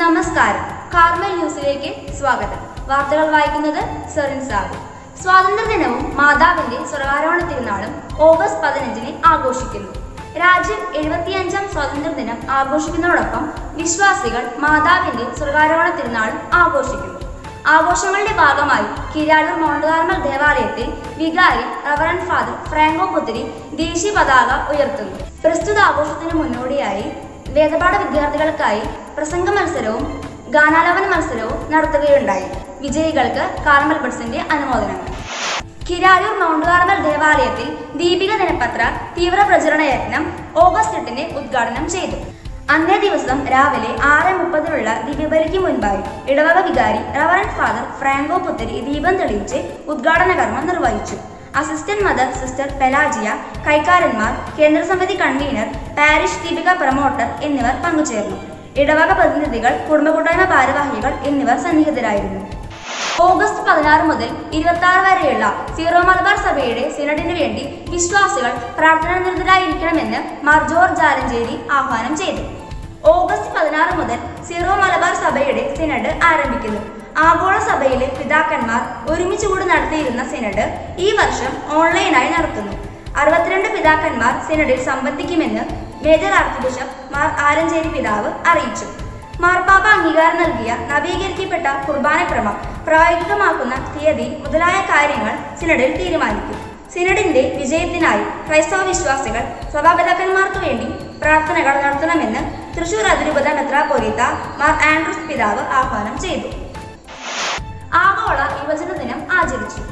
നമസ്കാരം. കാർമൽ ന്യൂസിലേക്ക് സ്വാഗതം. വാർത്തകൾ വായിക്കുന്നത് സെറിൻ സാബു. സ്വാതന്ത്ര്യദിനവും മാതാവിന്റെ സ്വർഗാരോഹണ തിരുനാളും ഓഗസ്റ്റ് പതിനഞ്ചിന് ആഘോഷിക്കുന്നു. രാജ്യം എഴുപത്തിയഞ്ചാം സ്വാതന്ത്ര്യദിനം ആഘോഷിക്കുന്നതോടൊപ്പം വിശ്വാസികൾ മാതാവിന്റെ സ്വർഗാരോഹണ തിരുനാളും ആഘോഷിക്കുന്നു. ആഘോഷങ്ങളുടെ ഭാഗമായി കിരാലൂർ മൗണ്ട് കാർമൽ ദേവാലയത്തിൽ വികാരി റവറൻ ഫാദർ ഫ്രാങ്കോ പുത്തിരി ദേശീയ പതാക ഉയർത്തുന്നു. പ്രസ്തുത ആഘോഷത്തിന് മുന്നോടിയായി വേദപാഠ വിദ്യാർത്ഥികൾക്കായി പ്രസംഗ മത്സരവും ഗാനാലാപന മത്സരവും നടത്തുകയുണ്ടായി. വിജയികൾക്ക് കാർമൽ ബഡ്സിന്റെ അനുമോദനങ്ങൾ. കിരാരൂർ മൗണ്ട് കാർമൽ ദേവാലയത്തിൽ ദീപിക ദിനപത്ര തീവ്ര പ്രചരണ യജ്ഞം ഓഗസ്റ്റ് എട്ടിന് ഉദ്ഘാടനം ചെയ്തു. അന്നേ ദിവസം രാവിലെ ആറ് മുപ്പതിനുള്ള ദിവ്യബലിക്ക് മുൻപായി ഇടവക വികാരി റവറൻ ഫാദർ ഫ്രാങ്കോ പുത്തരി ദീപം തെളിയിച്ച് ഉദ്ഘാടന കർമ്മം നിർവഹിച്ചു. അസിസ്റ്റന്റ് മദർ സിസ്റ്റർ പെലാജിയ കൈക്കാരന്മാർ കേന്ദ്രസമിതി കൺവീനർ പാരിഷ് ദീപിക പ്രമോട്ടർ എന്നിവർ പങ്കുചേർന്നു. ഇടവക പ്രതിനിധികൾ കുടുംബകൂട്ടായ്മ ഭാരവാഹികൾ എന്നിവർ സന്നിഹിതരായിരുന്നു. ഓഗസ്റ്റ് പതിനാറ് മുതൽ ഇരുപത്തി ആറ് വരെയുള്ള സീറോ മലബാർ സഭയുടെ സിനഡിന് വേണ്ടി വിശ്വാസികൾ പ്രാർത്ഥനാ നിരതരായിരിക്കണമെന്ന് മാർ ജോർജ് ആലഞ്ചേരി ആഹ്വാനം ചെയ്തു. ഓഗസ്റ്റ് പതിനാറ് മുതൽ സീറോ മലബാർ സഭയുടെ സിനഡ് ആരംഭിക്കുന്നു. ആഗോള സഭയിലെ പിതാക്കന്മാർ ഒരുമിച്ച് കൂടി നടത്തിയിരുന്ന സിനഡ് ഈ വർഷം ഓൺലൈനായി നടത്തുന്നു അറുപത്തിരണ്ട് പിതാക്കന്മാർ സിനഡിൽ സംബന്ധിക്കുമെന്ന് major archbishop Mar Alencherry പിതാവ് അറിയിച്ചു. മാർപ്പാപ്പ അംഗീകാരം നൽകിയ നവീകരിക്കപ്പെട്ട കുർബാനക്രമം പ്രായോഗികമാക്കുന്ന തീയതി മുതലായ കാര്യങ്ങൾ സിനഡിൽ തീരുമാനിക്കും. സിനഡിന്റെ വിജയത്തിനായി ക്രൈസ്തവ വിശ്വാസികൾ സഭാപിതാക്കന്മാർക്ക് വേണ്ടി പ്രാർത്ഥനകൾ നടത്തണമെന്ന് തൃശൂർ അതിരൂപത മെത്രാപൊലീത്ത മാർ ആൻഡ്രൂസ് പിതാവ് ആഹ്വാനം ചെയ്തു. ആഗോള യുവജന ദിനം ആചരിച്ചു.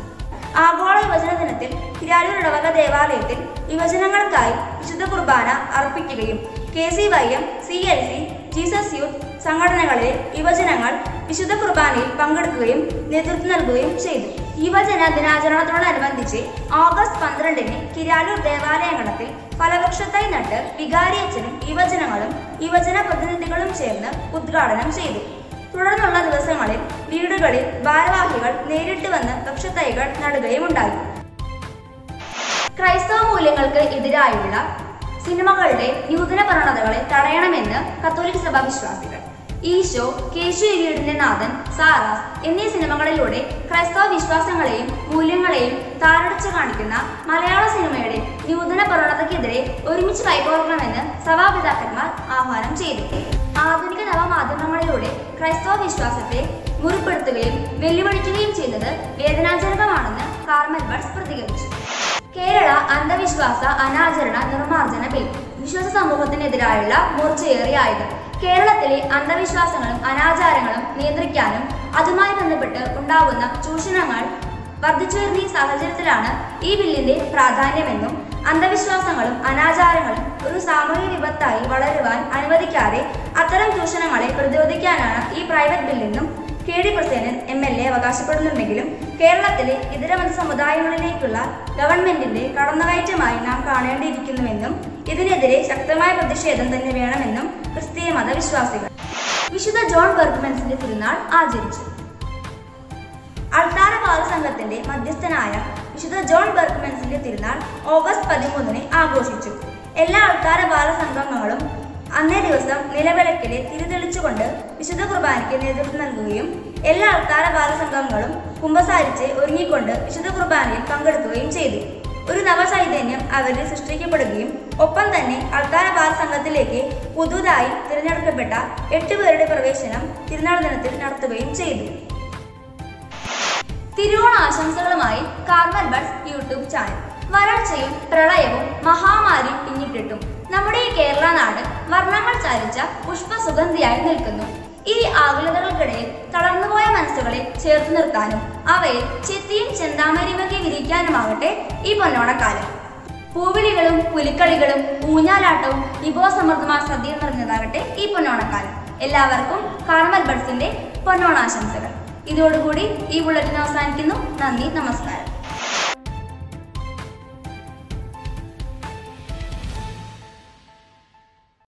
ആഗോള യുവജന ദിനത്തിൽ കിരാലൂർ ഇടവക ദേവാലയത്തിൽ യുവജനങ്ങൾക്കായി വിശുദ്ധ കുർബാന അർപ്പിക്കുകയും K C Y M C L C Jesus youth സംഘടനകളിലെ യുവജനങ്ങൾ വിശുദ്ധ കുർബാനയിൽ പങ്കെടുക്കുകയും നേതൃത്വം നൽകുകയും ചെയ്തു. യുവജന ദിനാചരണത്തോടനുബന്ധിച്ച് ഓഗസ്റ്റ് പന്ത്രണ്ടിന് കിരാലൂർ ദേവാലയങ്ങളത്തിൽ ഫലവൃക്ഷത്തൈ നട്ട് വികാരിയച്ഛനും യുവജനങ്ങളും യുവജന പ്രതിനിധികളും ചേർന്ന് ഉദ്ഘാടനം ചെയ്തു. തുടർന്നുള്ള ദിവസങ്ങളിൽ വീടുകളിൽ ഭാരവാഹികൾ നേരിട്ട് വന്ന് വൃക്ഷത്തൈകൾ നടുകയുമുണ്ടായി ക്രൈസ്തവ മൂല്യങ്ങൾക്ക് എതിരായുള്ള സിനിമകളുടെ നൂതന പ്രവണതകളെ തടയണമെന്ന് കത്തോലിക് സഭ വിശ്വാസികൾ. ഈശോ കേശു എരിയുടെ നാഥൻ സാറാസ് എന്നീ സിനിമകളിലൂടെ ക്രൈസ്തവ വിശ്വാസങ്ങളെയും മൂല്യങ്ങളെയും താരടച്ചു കാണിക്കുന്ന മലയാള സിനിമയുടെ നൂതന പ്രവണതയ്ക്കെതിരെ ഒരുമിച്ച് കൈകോർക്കണമെന്ന് സഭാപിതാക്കന്മാർ ആഹ്വാനം ചെയ്തു. ആധുനിക നവമാധ്യമങ്ങളിലൂടെ ക്രൈസ്തവ വിശ്വാസത്തെ മുറിപ്പെടുത്തുകയും വെല്ലുവിളിക്കുകയും ചെയ്യുന്നത് വേദനാജനകമാണെന്ന് കാർമൽ ബഡ്സ് പ്രതികരിച്ചു. കേരള അന്ധവിശ്വാസ അനാചരണ നിർമ്മാർജന ബിൽ വിശ്വാസ സമൂഹത്തിനെതിരായുള്ള മൂർച്ചയേറിയ ആയുധം. കേരളത്തിലെ അന്ധവിശ്വാസങ്ങളും അനാചാരങ്ങളും നിയന്ത്രിക്കാനും അതുമായി ബന്ധപ്പെട്ട് ഉണ്ടാകുന്ന ചൂഷണങ്ങൾ വർദ്ധിച്ചു വരുന്ന ഈ സാഹചര്യത്തിലാണ് ഈ ബില്ലിന്റെ പ്രാധാന്യമെന്നും അന്ധവിശ്വാസങ്ങളും അനാചാരങ്ങളും ഒരു സാമൂഹിക വിപത്തായി അനുവദിക്കാതെ അത്തരം ചൂഷണങ്ങളെ പ്രതിരോധിക്കാനാണ് ഈ private ബില്ലെന്നും K D Prasenan M L A അവകാശപ്പെടുന്നുണ്ടെങ്കിലും കേരളത്തിലെ ഇതര മത സമുദായങ്ങളിലേക്കുള്ള ഗവൺമെന്റിന്റെ കടന്നുകയറ്റമായി നാം കാണേണ്ടിയിരിക്കുന്നുവെന്നും ഇതിനെതിരെ ശക്തമായ പ്രതിഷേധം തന്നെ വേണമെന്നും ക്രിസ്തീയ മതവിശ്വാസികൾ വിശുദ്ധ ജോൺ ബർഗ്മെൻസിന്റെ തിരുനാൾ ആചരിച്ചു. അൾത്താര ബാലസംഘത്തിന്റെ മധ്യസ്ഥനായ വിശുദ്ധ ജോൺ ബർഗ്മെൻസിന്റെ തിരുനാൾ ഓഗസ്റ്റ് പതിമൂന്നിന് ആഘോഷിച്ചു. എല്ലാ അൾത്താര ബാലസംഘങ്ങളും അന്നേ ദിവസം നിലവിളക്കിലെ തിരിതെളിച്ചുകൊണ്ട് വിശുദ്ധ കുർബാനയ്ക്ക് നേതൃത്വം നൽകുകയും എല്ലാ അവതാര ബാലസംഘങ്ങളും കുമ്പസാരിച്ച് ഒരുങ്ങിക്കൊണ്ട് വിശുദ്ധ കുർബാനയിൽ പങ്കെടുക്കുകയും ചെയ്തു. ഒരു നവചൈതന്യം അവരിൽ സൃഷ്ടിക്കപ്പെടുകയും ഒപ്പം തന്നെ അൾത്താര ബാലസംഘത്തിലേക്ക് പുതുതായി തിരഞ്ഞെടുക്കപ്പെട്ട എട്ട് പേരുടെ പ്രവേശനം തിരുനാൾ ദിനത്തിൽ നടത്തുകയും ചെയ്തു. തിരുവോണ ആശംസകളുമായി കാർമൽ ബഡ്സ് യൂട്യൂബ് ചാനൽ. വരൾച്ചയും പ്രളയവും മഹാമാരിയും പിന്നിട്ടിട്ടും. നമ്മുടെ ഈ കേരള നാട് വർണങ്ങൾ ചാലിച്ച പുഷ്പസുഗന്ധിയായി നിൽക്കുന്നു. ഈ ആകുലതകൾക്കിടയിൽ തളർന്നുപോയ മനസ്സുകളെ ചേർത്ത് നിർത്താനും അവയിൽ ചെത്തിയും ചെന്താമരിയുമൊക്കെ വിരിക്കാനുമാകട്ടെ ഈ പൊന്നോണക്കാലം. പൂവിളികളും പുലിക്കളികളും ഊഞ്ഞാലാട്ടവും വിഭവസമൃദ്ധമായ സദ്യ നിറഞ്ഞതാകട്ടെ ഈ പൊന്നോണക്കാലം. എല്ലാവർക്കും കാർമൽ ബഡ്സിന്റെ പൊന്നോണാശംസകൾ. ഇതോടുകൂടി ഈ ബുള്ളറ്റിൻ അവസാനിക്കുന്നു. നന്ദി നമസ്കാരം.